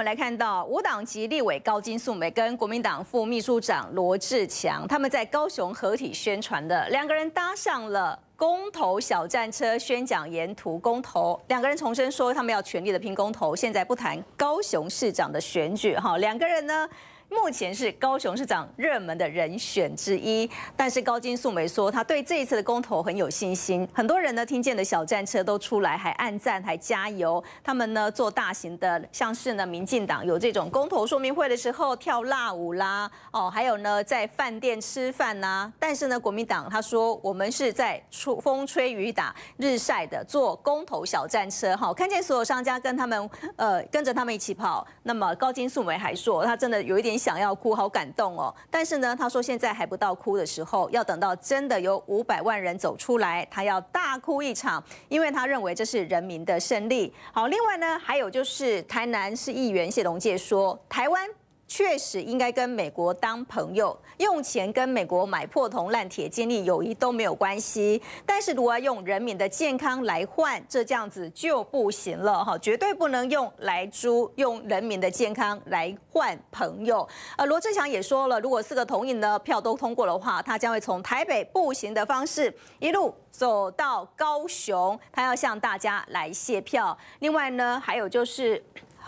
我们来看到五党籍立委高金素梅跟国民党副秘书长罗志强，他们在高雄合体宣传的，两个人搭上了公投小战车，宣讲沿途公投。两个人重申说，他们要全力的拼公投。现在不谈高雄市长的选举，哈，两个人呢？目前是高雄市长热门的人选之一，但是高金素梅说，他对这一次的公投很有信心。很多人呢听见的小战车都出来，还暗赞，还加油。他们呢做大型的，像是呢民进党有这种公投说明会的时候跳辣舞啦，哦，还有呢在饭店吃饭呐。但是呢国民党他说，我们是在出风吹雨打日晒的做公投小战车，哈，看见所有商家跟他们呃跟着他们一起跑。那么高金素梅还说，他真的有一点。想要哭，好感动哦！但是呢，他说现在还不到哭的时候，要等到真的有五百万人走出来，他要大哭一场，因为他认为这是人民的胜利。好，另外呢，还有就是台南市议员谢龙介说，台湾。确实应该跟美国当朋友，用钱跟美国买破铜烂铁建立友谊都没有关系。但是如果要用人民的健康来换，这这样子就不行了哈，绝对不能用来租，用人民的健康来换朋友。呃，罗志祥也说了，如果四个同意呢票都通过的话，他将会从台北步行的方式一路走到高雄，他要向大家来谢票。另外呢，还有就是。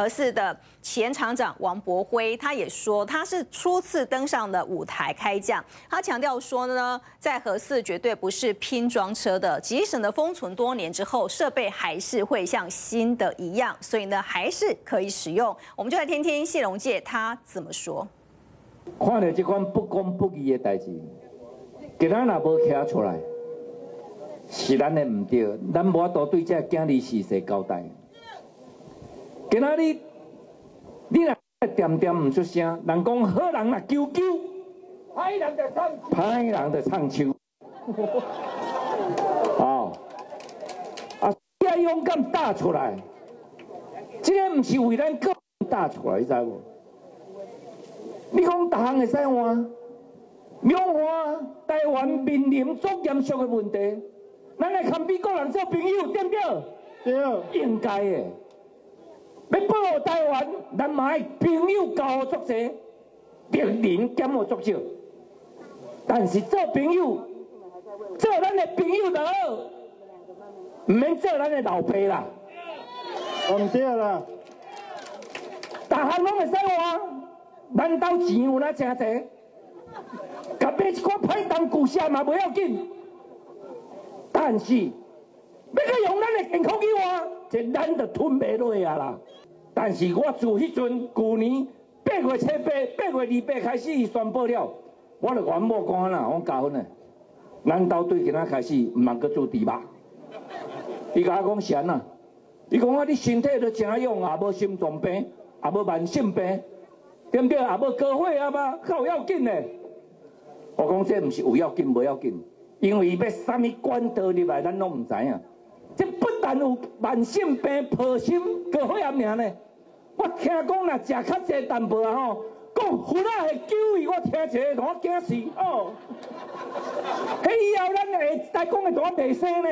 合适的前厂长王博辉，他也说他是初次登上的舞台开讲。他强调说呢，在合适绝对不是拼装车的，即使呢封存多年之后，设备还是会像新的一样，所以呢还是可以使用。我们就来听听谢龙介他怎么说。看了这款不公不义的代志，今仔若无徛出来，是咱的唔对，咱无法度对这囝儿事实交代。今仔日，你若点点唔出声，人讲好人若救救，歹人就唱，歹人就唱秋。哦，啊，要勇敢打出来，这个唔是为咱个打出来，你知无？你讲大项会使换，秒换台湾面临足严肃的问题，咱来看美国人做朋友，对不对？对，应该的。要保护台湾，咱嘛爱朋友交作多，敌人减少作少。但是做朋友，做咱的朋友就好，唔免做咱的老爸啦。唔对啦，大汉拢会使话，咱兜钱有哪正济？甲买一块歹东古下嘛不要紧，但是要佮用咱的健康去换，这咱就吞不落啊啦。但是我自迄阵旧年八月七八、八月二八开始宣布了，我就阮某讲啦，我教呢，咱兜对今仔开始毋通搁做猪肉。伊甲我讲啥啊？伊讲我你身体都真勇，啊无心脏病，也无慢性病，对不对？也无高血压嘛，较有要紧呢。我讲这毋是有要紧无要紧，因为伊要啥物管道入来，咱拢毋知影。这不但有慢性病、破心、高血压命呢。我听讲若食较济淡薄啊吼，讲胡仔会救伊，我听者让我惊死哦。迄以后咱会再讲会大袂生呢？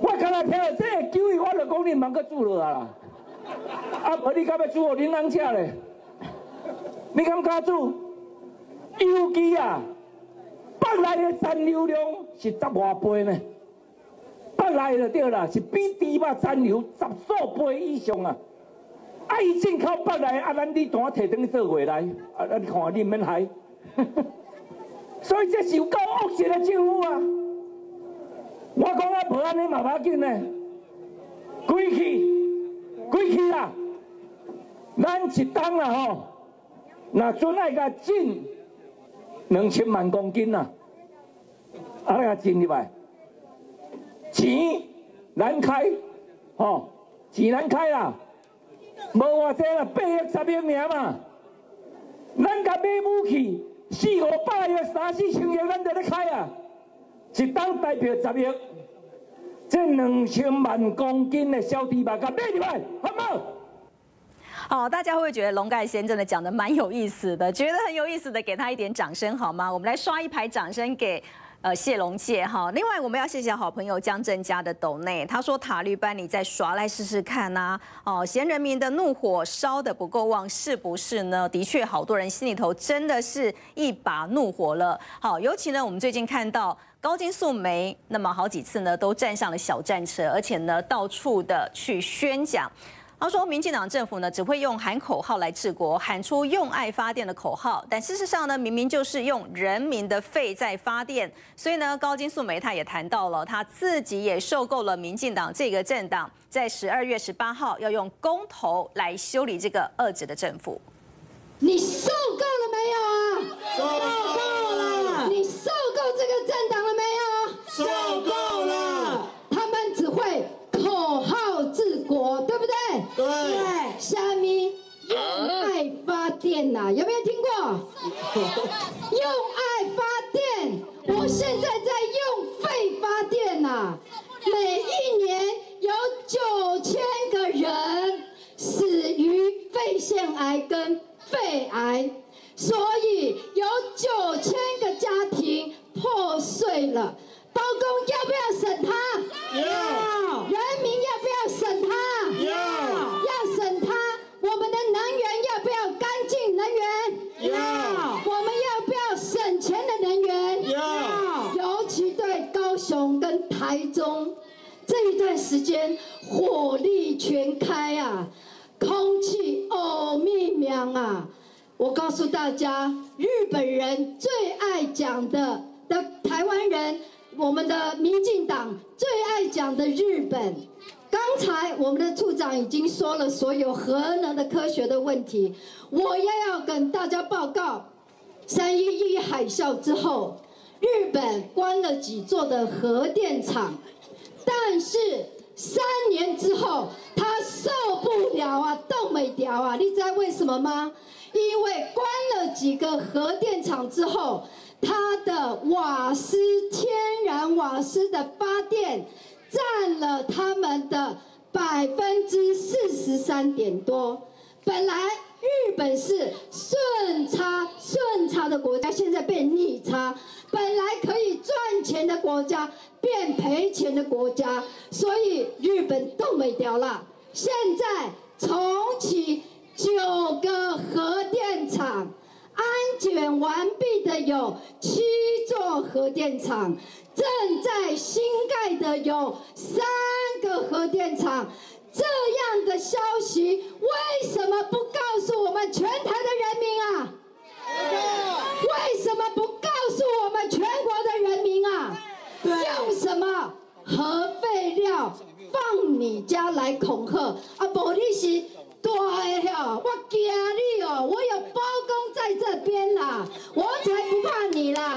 我刚才听到这会救伊，我就讲你毋通搁煮落啊啦。啊，无你敢要煮互恁人食咧？你敢敢煮？尤其啊，北内的残留量是十外倍呢。北内就对啦，是比猪肉残留十数倍以上啊。啊！伊进口北来，啊，咱你单摕等去做回来，啊啊！你看你免害，所以这是有够恶劣的政府啊！我讲啊，无安尼嘛要紧呢，归去，归去啦！咱一当啦吼，那准爱甲进两千万公斤呐，啊，甲进入来，钱难开，吼，钱难开啦！无偌济啦，八亿、十亿名嘛。咱甲买武器四五百亿、三四千亿，咱就咧开啊。一当代表十亿，这两千万公斤的小猪肉，甲买入来，好唔好？好，大家会不会觉得龙盖先真的讲的蛮有意思的？觉得很有意思的，给他一点掌声好吗？我们来刷一排掌声给。呃，谢龙介哈。另外，我们要谢谢好朋友江正佳的斗内，他说塔利班你再耍赖试试看呐。哦，嫌人民的怒火烧的不够旺，是不是呢？的确，好多人心里头真的是一把怒火了。好，尤其呢，我们最近看到高金素梅，那么好几次呢都站上了小战车，而且呢到处的去宣讲。他说，民进党政府呢只会用喊口号来治国，喊出用爱发电的口号，但事实上呢，明明就是用人民的肺在发电。所以呢，高金素梅他也谈到了，他自己也受够了民进党这个政党在十二月十八号要用公投来修理这个恶质的政府。你受够了没有啊？受够了！你受够这个政党了没有？受够了！他们只会口号治国，对不对？对。虾米用爱发电呐？有没有听过？用爱发电，我现在在用肺发电呐。每一年有九千个人死于肺腺癌跟肺癌，所以有九千个家庭破碎了。包公要不要审他？要。人民要不要审他？要。要审他。我们的能源要不要干净能源？要。我们要不要省钱的能源？要。尤其对高雄跟台中这一段时间火力全开啊，空气哦密渺啊！我告诉大家，日本人最爱讲的的台湾人。我们的民进党最爱讲的日本，刚才我们的处长已经说了所有核能的科学的问题，我也要跟大家报告，三一一海啸之后，日本关了几座的核电厂，但是三年之后他受不了啊，冻美掉啊，你知道为什么吗？因为关了几个核电厂之后。他的瓦斯天然瓦斯的发电占了他们的百分之四十三点多。本来日本是顺差顺差的国家，现在变逆差。本来可以赚钱的国家变赔钱的国家，所以日本都没掉了。现在重启九个核电厂。安检完毕的有七座核电厂，正在新盖的有三个核电厂。这样的消息为什么不告诉我们全台的人民啊？为什么不告诉我们全国的人民啊？用什么核废料放你家来恐吓？啊，不，你是。大的哦，我惊你哦，我有包公在这边啦，我才不怕你啦！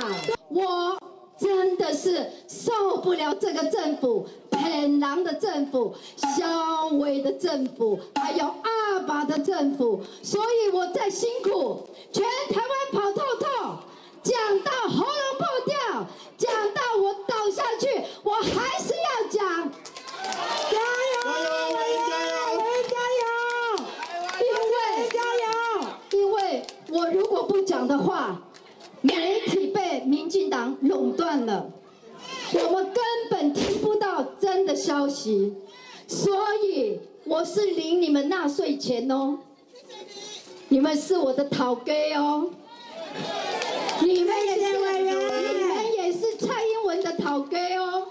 我真的是受不了这个政府，很狼的政府，小伟的政府，还有阿爸的政府，所以我再辛苦，全台湾跑透透，讲到喉咙破掉，讲到我倒下去，我还是要讲，加油！我如果不讲的话，媒体被民进党垄断了，我们根本听不到真的消息，所所以我是领你们纳税钱哦，你们是我的讨给哦，你们也是，你们也是蔡英文的讨给哦，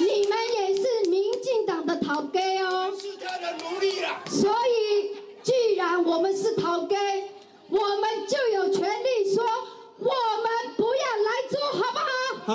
你们也是民进党的讨给哦，是他的奴隶了，所以既然我们是讨给。我们就有权利说，我们不要来做，好不好？好。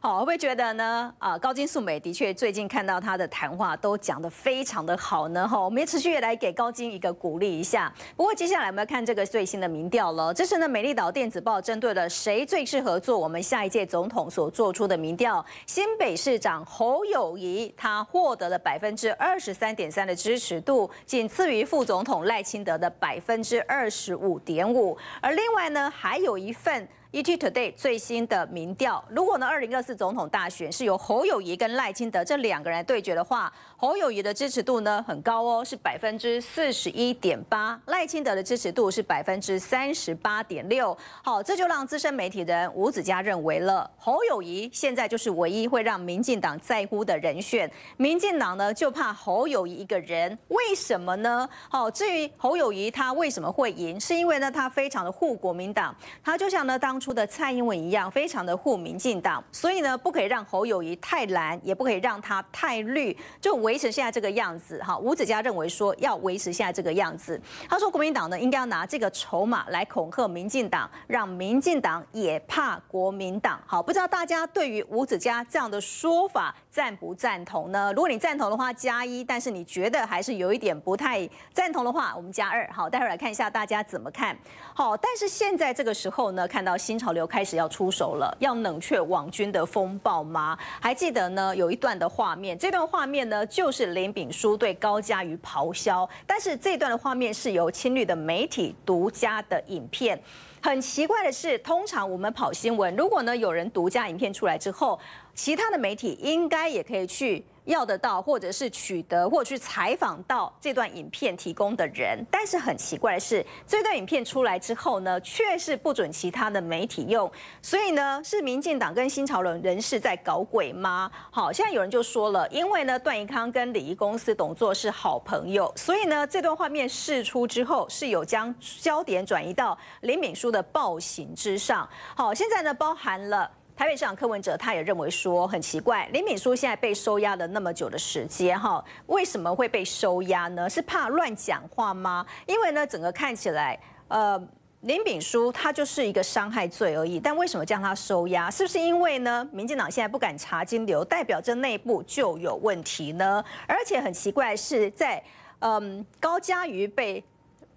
好，会不会觉得呢？啊，高金素美的确最近看到她的谈话都讲得非常的好呢。哈，我们也持续来给高金一个鼓励一下。不过接下来我们要看这个最新的民调了。这是呢美丽岛电子报针对了谁最适合做我们下一届总统所做出的民调。新北市长侯友谊他获得了百分之二十三点三的支持度，仅次于副总统赖清德的百分之二十五点五。而另外呢，还有一份。ET Today 最新的民调，如果呢，二零二四总统大选是由侯友谊跟赖清德这两个人对决的话，侯友谊的支持度呢很高哦，是百分之四十一点八，赖清德的支持度是百分之三十八点六。好，这就让资深媒体人吴子嘉认为了，侯友谊现在就是唯一会让民进党在乎的人选。民进党呢就怕侯友谊一个人，为什么呢？好，至于侯友谊他为什么会赢，是因为呢他非常的护国民党，他就像呢当。出的蔡英文一样，非常的护民进党，所以呢，不可以让侯友谊太蓝，也不可以让他太绿，就维持现在这个样子。哈，吴子嘉认为说要维持现在这个样子。他说，国民党呢应该要拿这个筹码来恐吓民进党，让民进党也怕国民党。好，不知道大家对于吴子嘉这样的说法赞不赞同呢？如果你赞同的话，加一；但是你觉得还是有一点不太赞同的话，我们加二。好，待会儿来看一下大家怎么看。好，但是现在这个时候呢，看到新。潮流开始要出手了，要冷却网军的风暴吗？还记得呢？有一段的画面，这段画面呢就是林炳书对高嘉瑜咆哮，但是这段的画面是由青绿的媒体独家的影片。很奇怪的是，通常我们跑新闻，如果呢有人独家影片出来之后，其他的媒体应该也可以去。要得到，或者是取得，或者去采访到这段影片提供的人，但是很奇怪的是，这段影片出来之后呢，却是不准其他的媒体用。所以呢，是民进党跟新潮流人士在搞鬼吗？好，现在有人就说了，因为呢，段宜康跟礼仪公司董座是好朋友，所以呢，这段画面释出之后，是有将焦点转移到林敏书的暴行之上。好，现在呢，包含了。台北市长柯文哲他也认为说很奇怪，林敏书现在被收押了那么久的时间，哈，为什么会被收押呢？是怕乱讲话吗？因为呢，整个看起来，呃，林炳书他就是一个伤害罪而已，但为什么将他收押？是不是因为呢，民进党现在不敢查金流，代表着内部就有问题呢？而且很奇怪是在，嗯，高嘉瑜被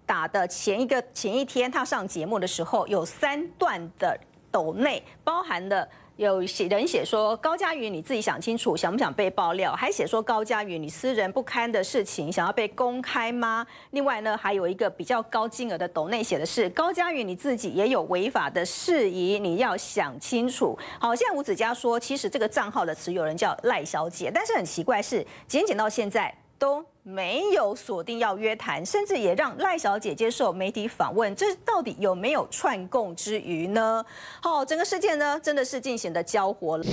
打的前一个前一天，他上节目的时候有三段的。斗内包含的有写人写说高嘉瑜你自己想清楚想不想被爆料，还写说高嘉瑜你私人不堪的事情想要被公开吗？另外呢还有一个比较高金额的斗内写的是高嘉瑜你自己也有违法的事宜，你要想清楚。好，现在吴子嘉说其实这个账号的持有人叫赖小姐，但是很奇怪是仅仅到现在都。没有锁定要约谈，甚至也让赖小姐接受媒体访问，这到底有没有串供之余呢？好，整个事件呢真的是进行的交火了。